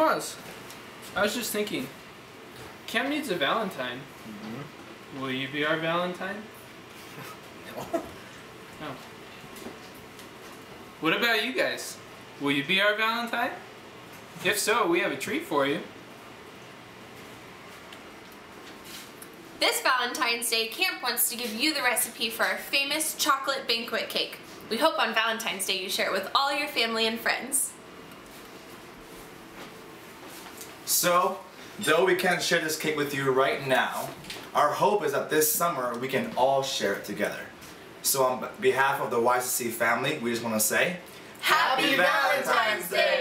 Roz, I was just thinking. Cam needs a Valentine. Mm-hmm. Will you be our Valentine? No. No. What about you guys? Will you be our Valentine? If so, we have a treat for you. This Valentine's Day, Camp wants to give you the recipe for our famous chocolate banquet cake. We hope on Valentine's Day you share it with all your family and friends. So, though we can't share this cake with you right now, our hope is that this summer we can all share it together. So on behalf of the YSSC family, we just want to say, Happy Valentine's Day!